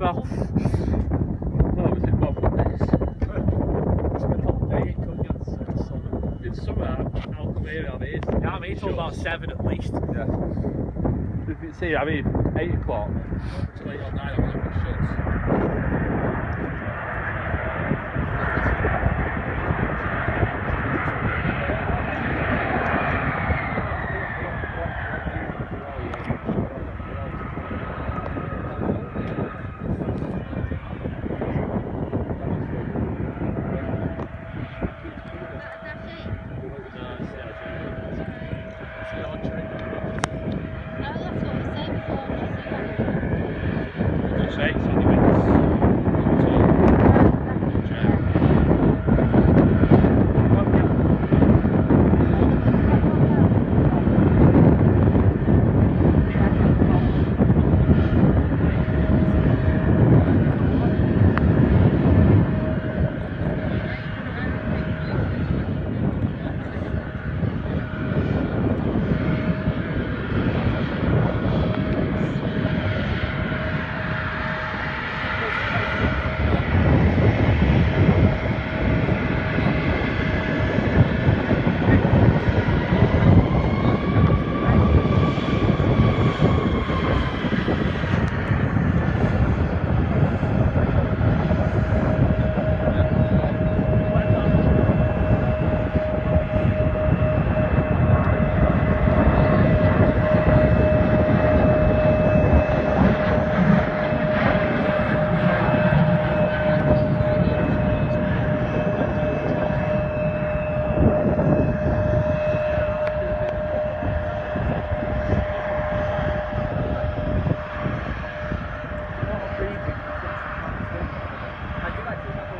Well, What was it, was this? spent all day couldn't get. In summer, how come here, I mean? Yeah, I mean, till about seven at least. Yeah. See, I mean, 8 o'clock. Till 8 or 9, I think it shuts. Say, it's on the